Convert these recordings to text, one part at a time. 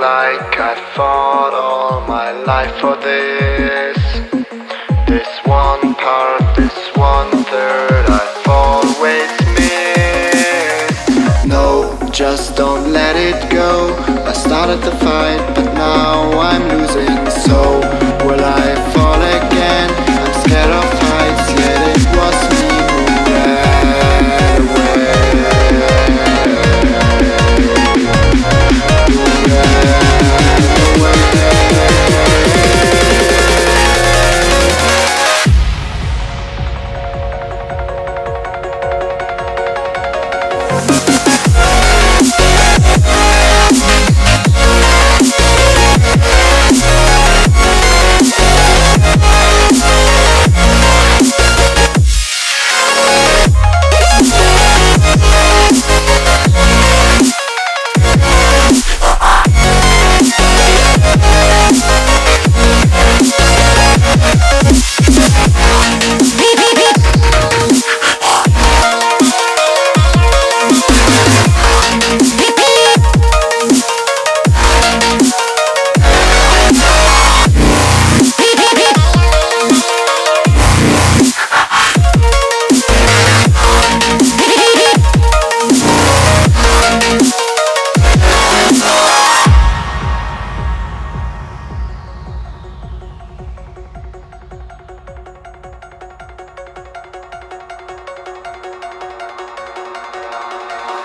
Like I fought all my life for this. This one part, this one third, I've always missed. No, just don't let it go. I started the fight, but now I'm losing.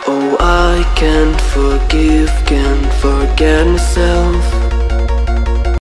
Oh, I can't forgive, can't.